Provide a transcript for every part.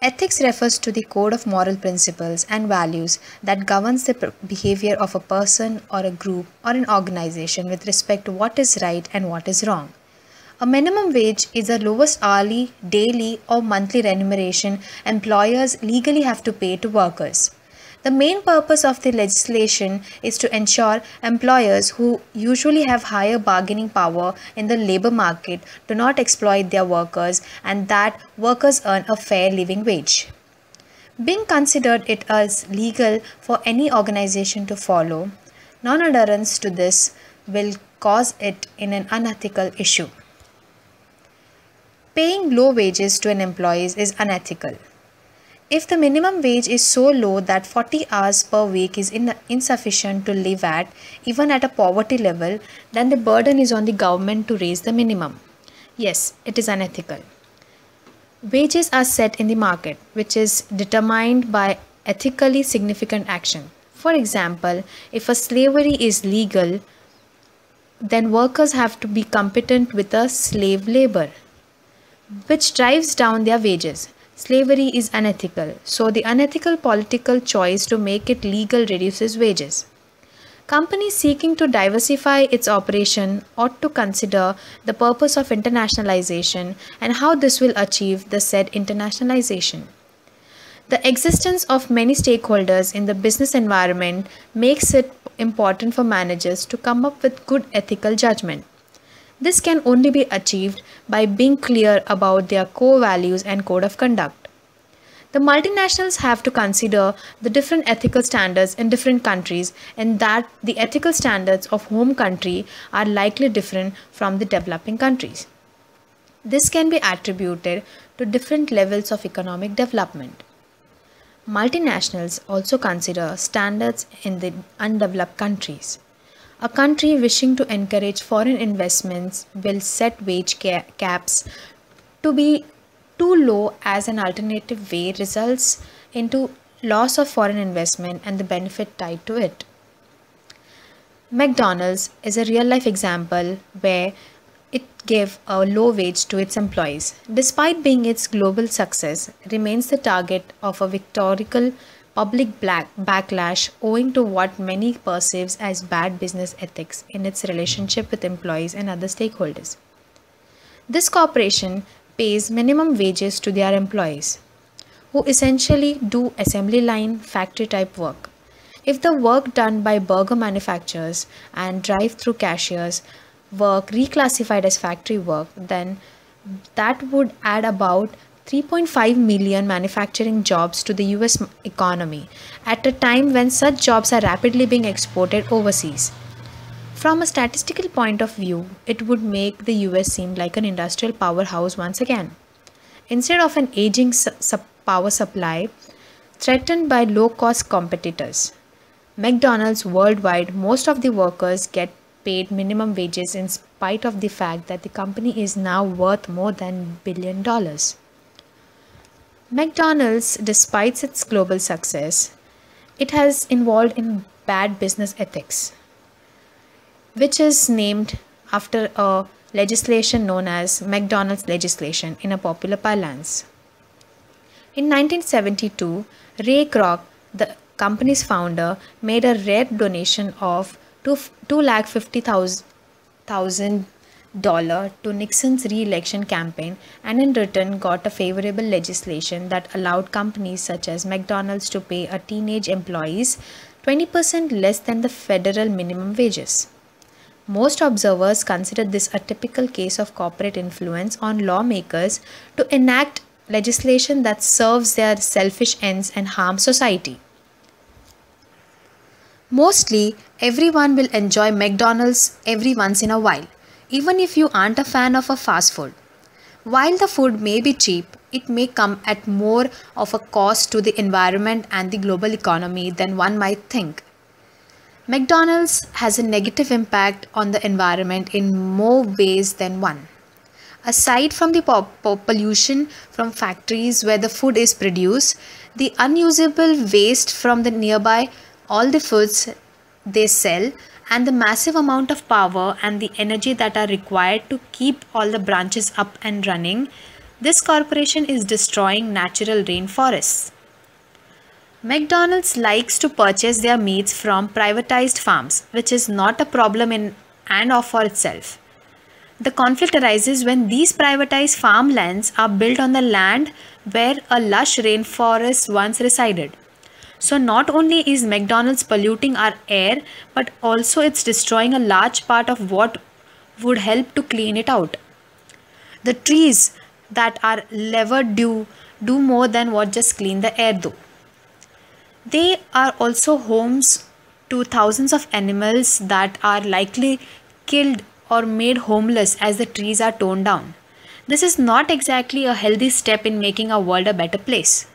Ethics refers to the code of moral principles and values that governs the behavior of a person or a group or an organization with respect to what is right and what is wrong. A minimum wage is the lowest hourly, daily, or monthly remuneration employers legally have to pay to workers. The main purpose of the legislation is to ensure employers who usually have higher bargaining power in the labor market do not exploit their workers and that workers earn a fair living wage. Being considered it as legal for any organization to follow, non adherence to this will cause it in an unethical issue. Paying low wages to an employee is unethical. If the minimum wage is so low that 40 hours per week is in, insufficient to live at, even at a poverty level, then the burden is on the government to raise the minimum. Yes, it is unethical. Wages are set in the market, which is determined by ethically significant action. For example, if a slavery is legal, then workers have to be competent with a slave labor, which drives down their wages. Slavery is unethical, so the unethical political choice to make it legal reduces wages. Companies seeking to diversify its operation ought to consider the purpose of internationalization and how this will achieve the said internationalization. The existence of many stakeholders in the business environment makes it important for managers to come up with good ethical judgment. This can only be achieved by being clear about their core values and code of conduct. The multinationals have to consider the different ethical standards in different countries and that the ethical standards of home country are likely different from the developing countries. This can be attributed to different levels of economic development. Multinationals also consider standards in the undeveloped countries. A country wishing to encourage foreign investments will set wage ca- caps to be too low as an alternative way results into loss of foreign investment and the benefit tied to it. McDonald's is a real life example where it gave a low wage to its employees. Despite being its global success, remains the target of a victorical public black backlash owing to what many perceives as bad business ethics in its relationship with employees and other stakeholders. This corporation pays minimum wages to their employees, who essentially do assembly line factory type work. If the work done by burger manufacturers and drive through cashiers work reclassified as factory work, then that would add about 3.5 million manufacturing jobs to the US economy at a time when such jobs are rapidly being exported overseas. From a statistical point of view, it would make the US seem like an industrial powerhouse once again. Instead of an aging su- power supply threatened by low cost competitors, McDonald's worldwide, most of the workers get paid minimum wages in spite of the fact that the company is now worth more than billion dollars. McDonald's, despite its global success, it has involved in bad business ethics, which is named after a legislation known as McDonald's legislation in a popular parlance. In 1972, Ray Kroc, the company's founder, made a rare donation of 2,50,000 dollar to Nixon's re-election campaign and in return got a favorable legislation that allowed companies such as McDonald's to pay a teenage employees 20% less than the federal minimum wages. Most observers consider this a typical case of corporate influence on lawmakers to enact legislation that serves their selfish ends and harms society. Mostly, everyone will enjoy McDonald's every once in a while even if you aren't a fan of a fast food. While the food may be cheap, it may come at more of a cost to the environment and the global economy than one might think. McDonald's has a negative impact on the environment in more ways than one. Aside from the pollution from factories where the food is produced, the unusable waste from the nearby all the foods they sell and the massive amount of power and the energy that are required to keep all the branches up and running This corporation is destroying natural rainforests. McDonald's likes to purchase their meats from privatized farms, which is not a problem in and of for itself. The conflict arises when these privatized farmlands are built on the land where a lush rainforest once resided. So not only is McDonald's polluting our air, but also it's destroying a large part of what would help to clean it out. The trees that are levered do do more than what just clean the air do. They are also homes to thousands of animals that are likely killed or made homeless as the trees are torn down. This is not exactly a healthy step in making our world a better place.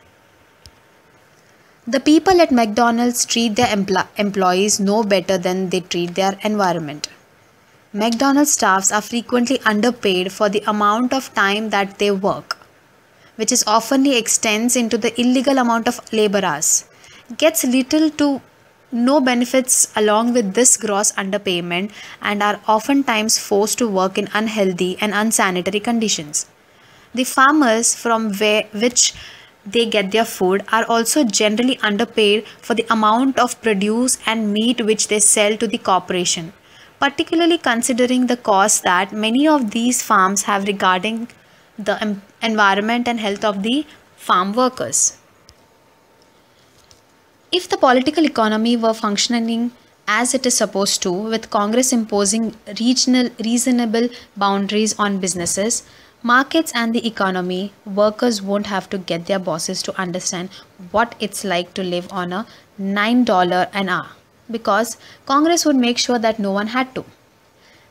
The people at McDonald's treat their empl- employees no better than they treat their environment. McDonald's staffs are frequently underpaid for the amount of time that they work, which is oftenly extends into the illegal amount of labor hours. Gets little to no benefits along with this gross underpayment and are oftentimes forced to work in unhealthy and unsanitary conditions. The farmers from where, which they get their food are also generally underpaid for the amount of produce and meat which they sell to the corporation, particularly considering the cost that many of these farms have regarding the environment and health of the farm workers. If the political economy were functioning as it is supposed to, with Congress imposing regional reasonable boundaries on businesses, markets and the economy, workers won't have to get their bosses to understand what it's like to live on a $9 an hour because Congress would make sure that no one had to.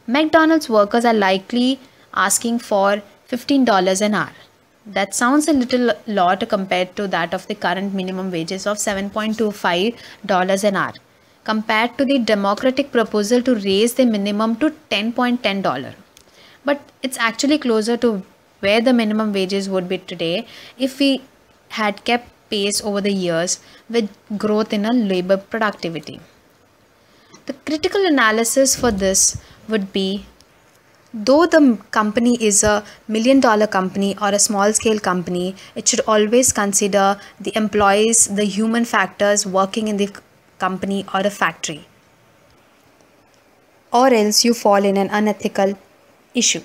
McDonald's workers are likely asking for $15 an hour. That sounds a little lot compared to that of the current minimum wages of $7.25 an hour, compared to the Democratic proposal to raise the minimum to $10.10. But it's actually closer to where the minimum wages would be today if we had kept pace over the years with growth in a labor productivity. The critical analysis for this would be Though the company is a million dollar company or a small scale company, it should always consider the employees, the human factors working in the company or a factory. Or else you fall in an unethical issue.